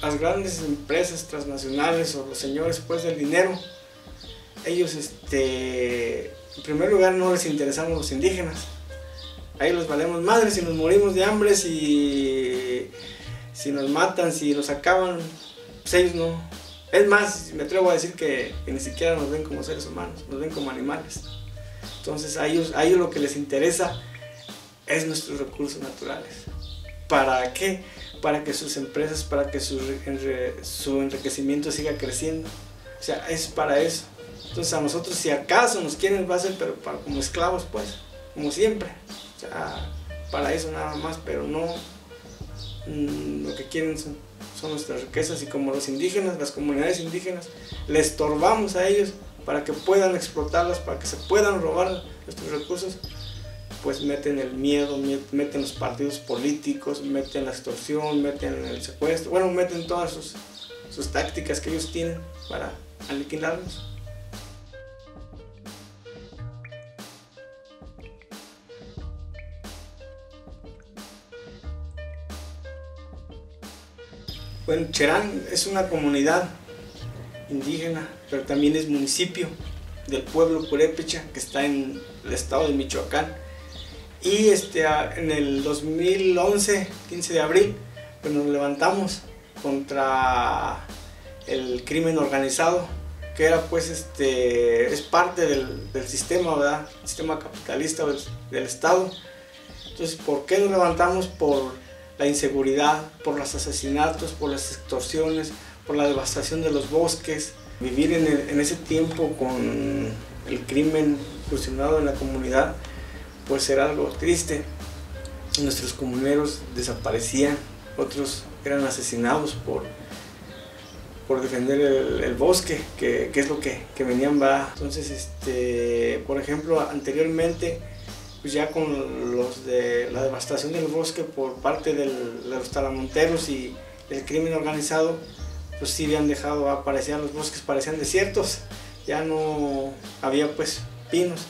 las grandes empresas transnacionales o los señores pues del dinero, ellos este, en primer lugar no les interesamos los indígenas. Ahí los valemos madres si nos morimos de hambre, si, si nos matan, si nos acaban, pues ellos no. Es más, me atrevo a decir que, ni siquiera nos ven como seres humanos, nos ven como animales. Entonces a ellos, a ellos lo que les interesa es nuestros recursos naturales. ¿Para qué? Para que sus empresas, para que su, enriquecimiento siga creciendo. O sea, es para eso. Entonces a nosotros si acaso nos quieren va a ser como esclavos pues, como siempre. O sea, para eso nada más, pero no mm, lo que quieren son, son, nuestras riquezas y como los indígenas, las comunidades indígenas, les estorbamos a ellos para que puedan explotarlas, para que se puedan robar nuestros recursos, pues meten el miedo, meten los partidos políticos, meten la extorsión, meten el secuestro, bueno, meten todas sus, sus tácticas que ellos tienen para aniquilarnos. Bueno, Cherán es una comunidad indígena, pero también es municipio del pueblo Purépecha, que está en el estado de Michoacán. Y este, en el 2011, 15 de abril, pues nos levantamos contra el crimen organizado, que era pues este, es parte del, del sistema, ¿verdad? El sistema capitalista del, Estado. Entonces, ¿por qué nos levantamos? Por la inseguridad, por los asesinatos, por las extorsiones, por la devastación de los bosques. Vivir en, ese tiempo con el crimen fusionado en la comunidad, pues era algo triste. Nuestros comuneros desaparecían, otros eran asesinados por, por defender el, bosque, que, es lo que, que venían va. Entonces, este, por ejemplo, anteriormente pues ya con los de la devastación del bosque por parte de los talamonteros y el crimen organizado, pues sí habían dejado, aparecían los bosques, parecían desiertos, ya no había pues pinos.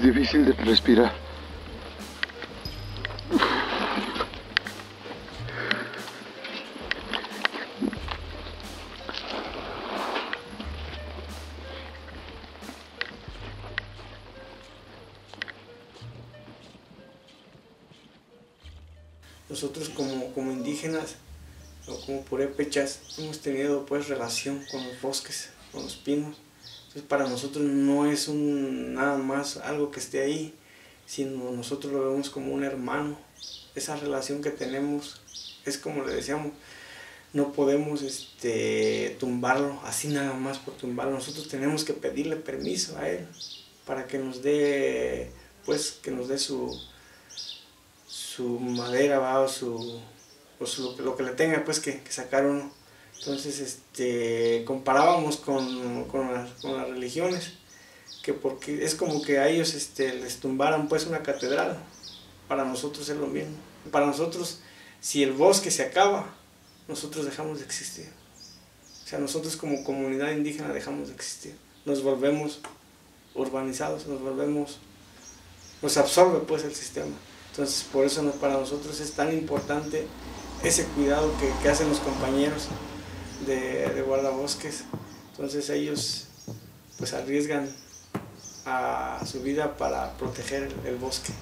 Es difícil de respirar. Nosotros como, como indígenas o como purépechas hemos tenido pues relación con los bosques, con los pinos entonces para nosotros no es un, nada más algo que esté ahí, sino nosotros lo vemos como un hermano. Esa relación que tenemos es como le decíamos, no podemos este, tumbarlo así nada más por tumbarlo. Nosotros tenemos que pedirle permiso a él para que nos dé, pues, que nos dé su, su madera, ¿va? o, su, o lo que le tenga pues que, que sacar uno. Entonces, este, comparábamos con, con, las, religiones, que porque es como que a ellos este, les tumbaran pues una catedral. Para nosotros es lo mismo. Para nosotros, si el bosque se acaba, nosotros dejamos de existir. O sea, nosotros como comunidad indígena dejamos de existir. Nos volvemos urbanizados, nos volvemos, nos absorbe pues el sistema. Entonces, por eso para nosotros es tan importante ese cuidado que hacen los compañeros de, guardabosques. Entonces ellos pues arriesgan a su vida para proteger el bosque.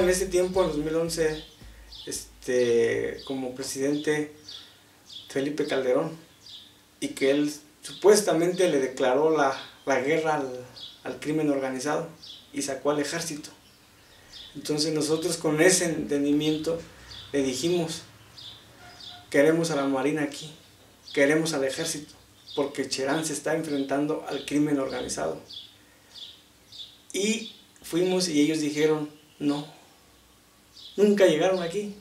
En ese tiempo, en 2011, este, como presidente Felipe Calderón, y que él supuestamente le declaró la, guerra al, al crimen organizado y sacó al ejército. Entonces nosotros con ese entendimiento le dijimos, queremos a la Marina aquí, queremos al ejército, porque Cherán se está enfrentando al crimen organizado. Y fuimos y ellos dijeron, no, nunca llegaron aquí,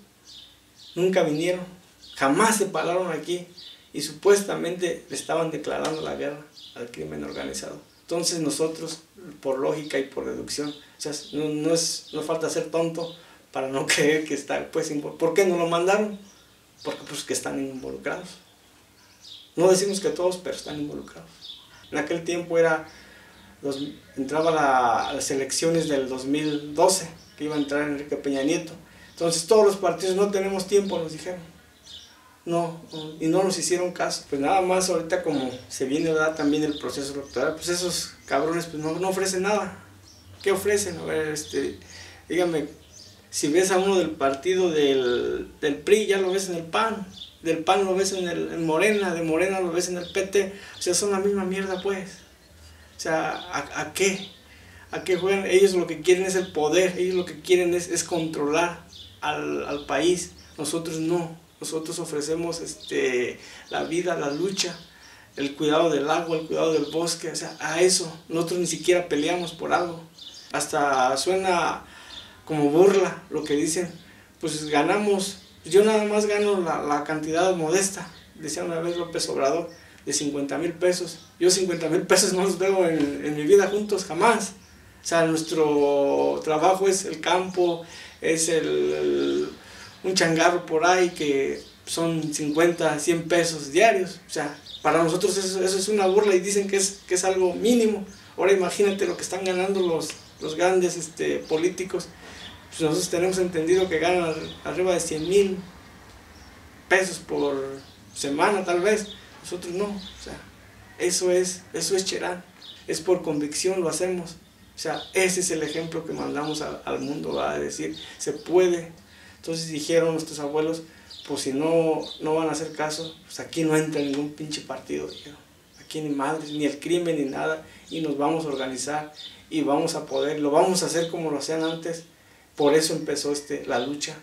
nunca vinieron, jamás se pararon aquí y supuestamente le estaban declarando la guerra al crimen organizado. Entonces nosotros, por lógica y por deducción, o sea, no, es, no falta ser tonto para no creer que está, pues, ¿por qué no lo mandaron? Porque pues que están involucrados. No decimos que todos, pero están involucrados. En aquel tiempo era, entraba a las elecciones del 2012, que iba a entrar Enrique Peña Nieto. Entonces todos los partidos no tenemos tiempo, nos dijeron. No, y no nos hicieron caso. Pues nada más ahorita como se viene dar también el proceso electoral, pues esos cabrones pues no, no ofrecen nada. ¿Qué ofrecen? A ver, este, dígame, si ves a uno del partido del, del PRI, ya lo ves en el PAN, del PAN lo ves en, el, en Morena, de Morena lo ves en el PT, o sea, son la misma mierda pues. O sea, ¿a, a qué? ¿A qué juegan? Ellos lo que quieren es el poder, ellos lo que quieren es, es controlar al, al, país, nosotros no, nosotros ofrecemos este, la vida, la lucha, el cuidado del agua, el cuidado del bosque, o sea, a eso, nosotros ni siquiera peleamos por algo, hasta suena como burla lo que dicen, pues ganamos, yo nada más gano la, cantidad modesta, decía una vez López Obrador, de 50 mil pesos. Yo 50 mil pesos no los veo en, mi vida juntos, jamás. O sea, nuestro trabajo es el campo, es el, un changarro por ahí que son 50, 100 pesos diarios. O sea, para nosotros eso, eso, es una burla y dicen que es, que es algo mínimo. Ahora imagínate lo que están ganando los, los grandes este, políticos pues nosotros tenemos entendido que ganan arriba de 100 mil pesos por semana tal vez, nosotros no, o sea, eso es, eso es Cherán, es por convicción lo hacemos, o sea, ese es el ejemplo que mandamos al mundo, va a decir, se puede, entonces dijeron nuestros abuelos, pues si no, no van a hacer caso, pues aquí no entra ningún pinche partido, aquí ni madres, ni el crimen, ni nada, y nos vamos a organizar y vamos a poder, lo vamos a hacer como lo hacían antes, por eso empezó este, la lucha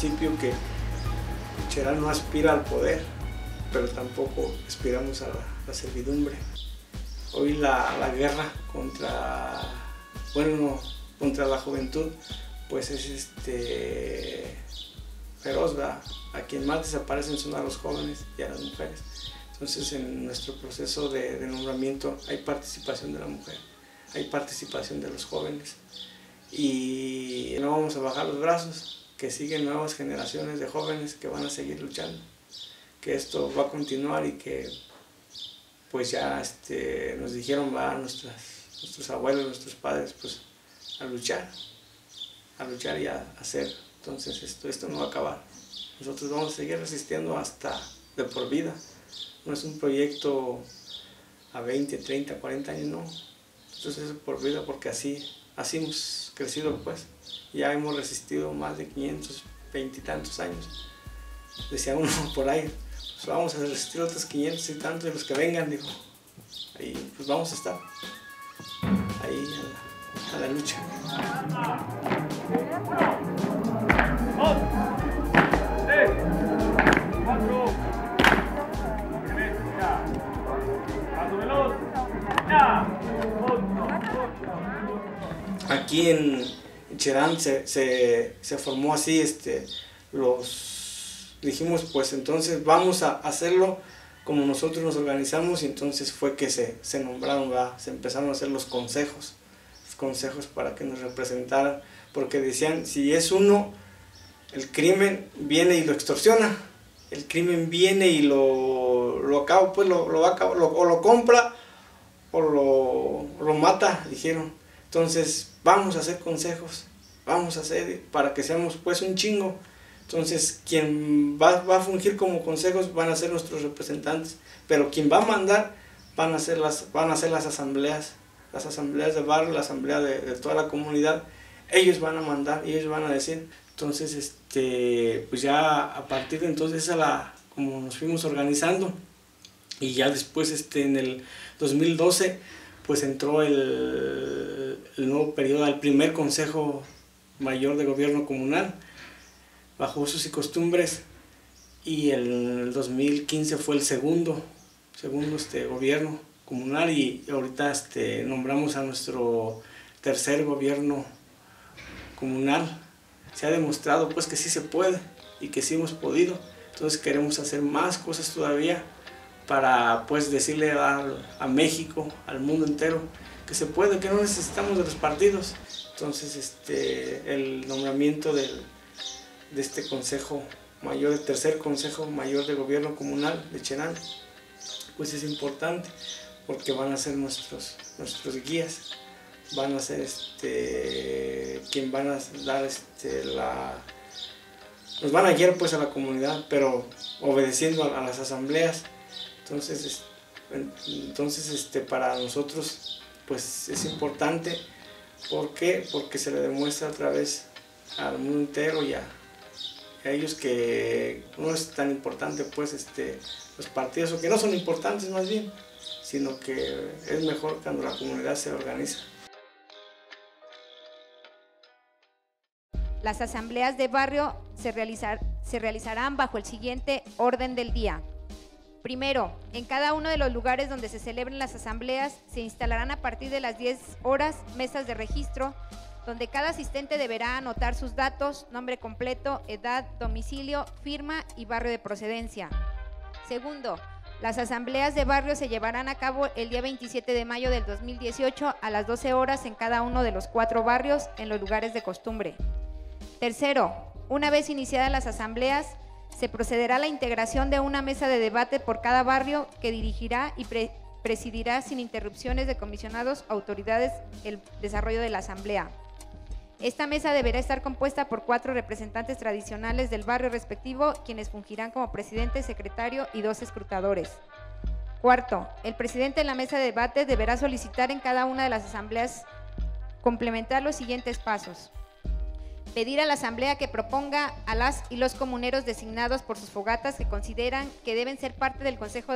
principio que Cherán no aspira al poder, pero tampoco aspiramos a la, servidumbre. Hoy la, guerra contra, bueno, contra la juventud, pues es este feroz, A quien más desaparecen son a los jóvenes y a las mujeres. Entonces en nuestro proceso de, de nombramiento hay participación de la mujer, hay participación de los jóvenes y no vamos a bajar los brazos, que siguen nuevas generaciones de jóvenes que van a seguir luchando, que esto va a continuar y que pues ya este, nos dijeron va nuestras, nuestros abuelos, nuestros padres pues a luchar, a luchar y a hacer. Entonces esto, esto no va a acabar. Nosotros vamos a seguir resistiendo hasta de por vida. No es un proyecto a 20, 30, 40 años, no. Entonces es por vida porque así así hemos crecido pues. Ya hemos resistido más de 520 y tantos años. Decía uno por ahí, pues vamos a resistir otros 500 y tantos de los que vengan, dijo. Ahí pues vamos a estar. Ahí a la, lucha. aquí en Cherán se, se, formó así, este, los dijimos pues entonces vamos a hacerlo como nosotros nos organizamos y entonces fue que se, se nombraron, se empezaron a hacer los consejos, los consejos para que nos representaran, porque decían, si es uno, el crimen viene y lo extorsiona, el crimen viene y lo, lo acaba, pues lo, lo, o lo compra o lo, lo mata, dijeron. Entonces, vamos a hacer consejos, vamos a hacer para que seamos pues un chingo. Entonces, quien va, va, a fungir como consejos van a ser nuestros representantes, pero quien va a mandar van a ser las, van a ser las asambleas, las asambleas de barrio, la asamblea de, de toda la comunidad. Ellos van a mandar, ellos van a decir. Entonces, este, pues ya a partir de entonces, a la, como nos fuimos organizando, y ya después este, en el 2012 pues entró el, nuevo periodo, el primer Consejo Mayor de Gobierno Comunal, bajo usos y costumbres, y el 2015 fue el segundo, segundo este, gobierno comunal y ahorita este, nombramos a nuestro tercer gobierno comunal. Se ha demostrado pues que sí se puede y que sí hemos podido, entonces queremos hacer más cosas todavía para pues decirle a, México, al mundo entero, que se puede, que no necesitamos de los partidos. Entonces este, el nombramiento del, de este Consejo Mayor, el tercer Consejo Mayor de Gobierno Comunal de Cherán, pues es importante porque van a ser nuestros, nuestros guías, van a ser este, quien van a dar este, la... Nos van a guiar pues a la comunidad, pero obedeciendo a las asambleas, entonces, entonces este, para nosotros pues es importante. ¿Por qué? Porque se le demuestra a través al mundo entero y a, ellos que no es tan importante pues este, los partidos, o que no son importantes más bien, sino que es mejor cuando la comunidad se organiza. Las asambleas de barrio se realizarán bajo el siguiente orden del día. Primero, en cada uno de los lugares donde se celebren las asambleas se instalarán a partir de las 10 horas mesas de registro donde cada asistente deberá anotar sus datos, nombre completo, edad, domicilio, firma y barrio de procedencia. Segundo, las asambleas de barrio se llevarán a cabo el día 27 de mayo del 2018 a las 12 horas en cada uno de los cuatro barrios en los lugares de costumbre. Tercero, una vez iniciadas las asambleas, se procederá a la integración de una mesa de debate por cada barrio que dirigirá y presidirá sin interrupciones de comisionados autoridades el desarrollo de la asamblea. Esta mesa deberá estar compuesta por cuatro representantes tradicionales del barrio respectivo, quienes fungirán como presidente, secretario y dos escrutadores. Cuarto, el presidente de la mesa de debate deberá solicitar en cada una de las asambleas complementar los siguientes pasos pedir a la Asamblea que proponga a las y los comuneros designados por sus fogatas que consideran que deben ser parte del Consejo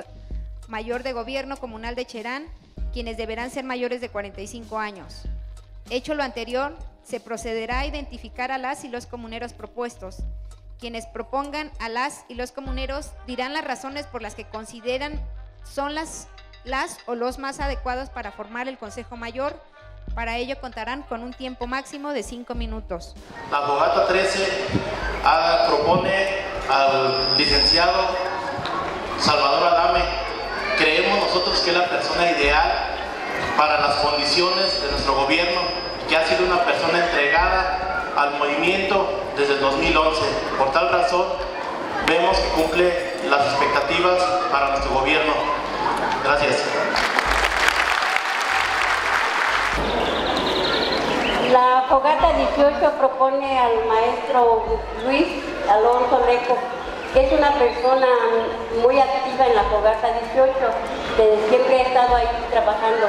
Mayor de Gobierno Comunal de Cherán, quienes deberán ser mayores de 45 años. Hecho lo anterior, se procederá a identificar a las y los comuneros propuestos. Quienes propongan a las y los comuneros dirán las razones por las que consideran son las, las o los más adecuados para formar el Consejo Mayor para ello contarán con un tiempo máximo de 5 minutos. La Fogata 13 ah, propone al licenciado Salvador Adame. Creemos nosotros que es la persona ideal para las condiciones de nuestro gobierno, que ha sido una persona entregada al movimiento desde el 2011. Por tal razón, vemos que cumple las expectativas para nuestro gobierno. Gracias. La Fogata 18 propone al maestro Luis Alonso Leco, que es una persona muy activa en la Fogata 18, que siempre ha estado ahí trabajando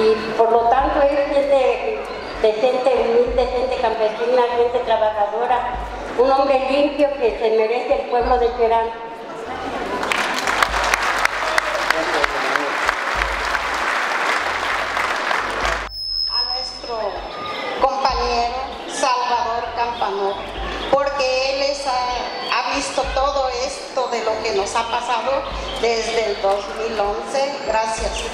y por lo tanto es gente decente, humilde, gente campesina, gente trabajadora, un hombre limpio que se merece el pueblo de Cherán. Que nos ha pasado desde el 2011. Gracias.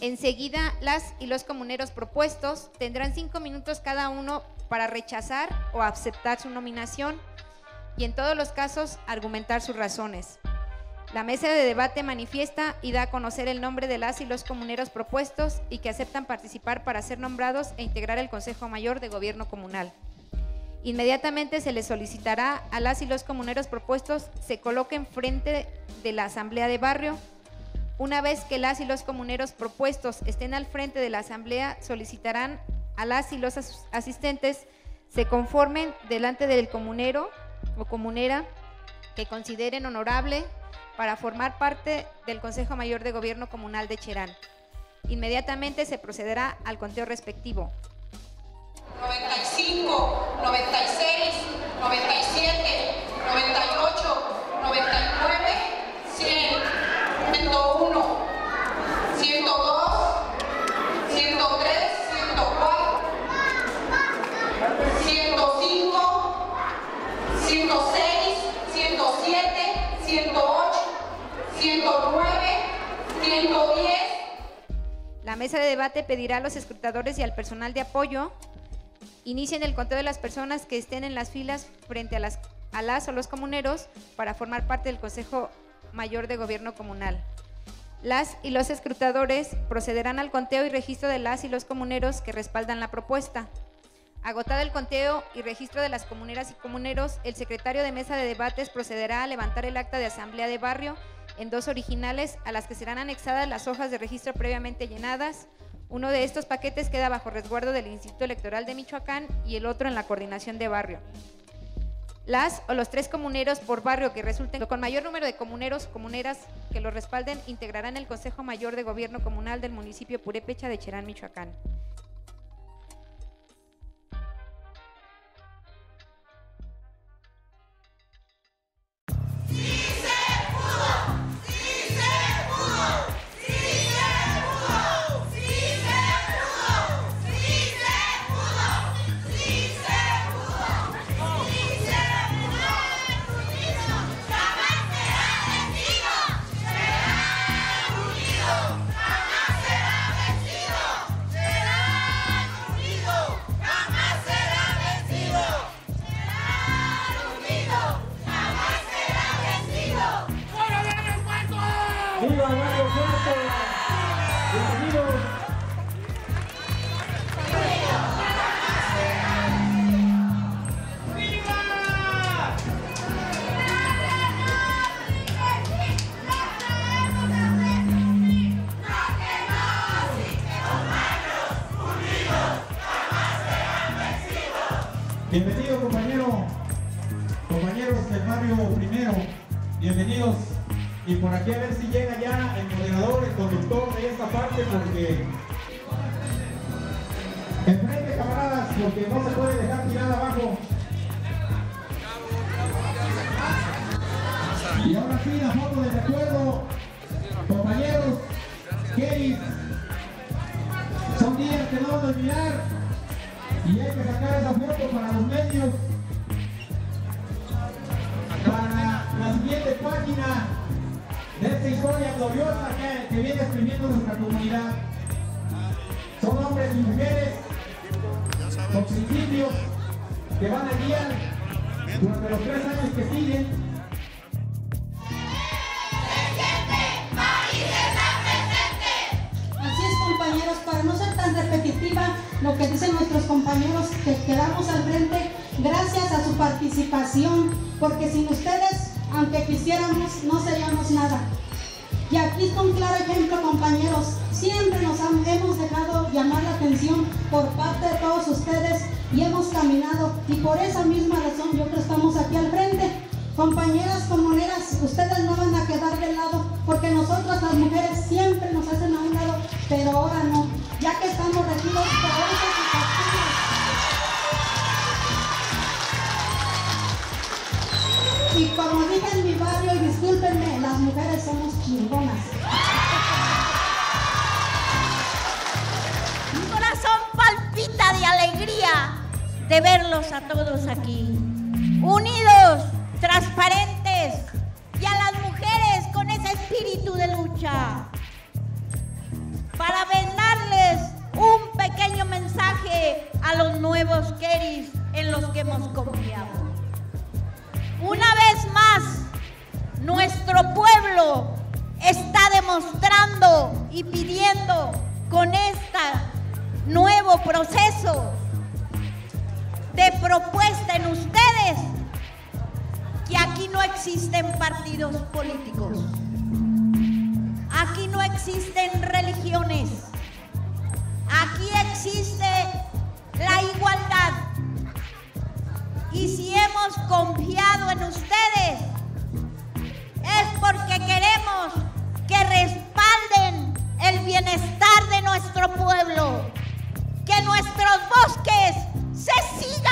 Enseguida, las y los comuneros propuestos tendrán cinco minutos cada uno para rechazar o aceptar su nominación. y en todos los casos argumentar sus razones. La mesa de debate manifiesta y da a conocer el nombre de las y los comuneros propuestos y que aceptan participar para ser nombrados e integrar el Consejo Mayor de Gobierno Comunal. Inmediatamente se les solicitará a las y los comuneros propuestos se coloquen frente de la asamblea de barrio. Una vez que las y los comuneros propuestos estén al frente de la asamblea, solicitarán a las y los asistentes se conformen delante del comunero o comunera que consideren honorable para formar parte del Consejo Mayor de Gobierno Comunal de Cherán. Inmediatamente se procederá al conteo respectivo. 95, 96, 97, 98, 99, 100, 101, 102, 103, 104, 105, 106, 107, 108, 109, 110. La mesa de debate pedirá a los escrutadores y al personal de apoyo inicien el conteo de las personas que estén en las filas frente a las, a las o los comuneros para formar parte del Consejo Mayor de Gobierno Comunal. Las y los escrutadores procederán al conteo y registro de las y los comuneros que respaldan la propuesta. Agotado el conteo y registro de las comuneras y comuneros, el secretario de mesa de debates procederá a levantar el acta de asamblea de barrio en dos originales a las que serán anexadas las hojas de registro previamente llenadas. Uno de estos paquetes queda bajo resguardo del Instituto Electoral de Michoacán y el otro en la coordinación de barrio. Las o los tres comuneros por barrio que resulten con mayor número de comuneros comuneras que los respalden integrarán el Consejo Mayor de Gobierno Comunal del municipio Purépecha de Cherán, Michoacán. Parte, porque enfrente camaradas, porque no se puede dejar tirada abajo. Y ahora sí la foto de recuerdo, compañeros, Kelly, son días que no vamos a olvidar y hay que sacar esa foto para los medios. Gloriosa que, viene escribiendo nuestra comunidad. Son hombres y mujeres con principios que van a guiar durante los tres años que siguen Así es, compañeros, para no ser tan repetitiva, lo que dicen nuestros compañeros que quedamos al frente, gracias a su participación, porque sin ustedes, aunque quisiéramos, no seríamos nada. Y aquí está un claro ejemplo, compañeros. Siempre nos hemos dejado llamar la atención por parte de todos ustedes y hemos caminado. Y por esa misma razón yo creo que estamos aquí al frente. Compañeras comuneras, ustedes no van a quedar de lado, porque nosotras las mujeres siempre nos hacen a un lado, pero ahora no ya que estamos regidos por órdenes y castigos. Y como dije Mi corazón palpita de alegría de verlos a todos aquí, unidos, transparentes, y a las mujeres con ese espíritu de lucha. Para brindarles un pequeño mensaje a los nuevos Keris en los que hemos confiado. Una vez más, nuestro pueblo está demostrando y pidiendo con este nuevo proceso de propuesta en ustedes que aquí no existen partidos políticos. Aquí no existen religiones. Aquí existe la igualdad. Y si hemos confiado en ustedes, nuestro pueblo, que nuestros bosques se sigan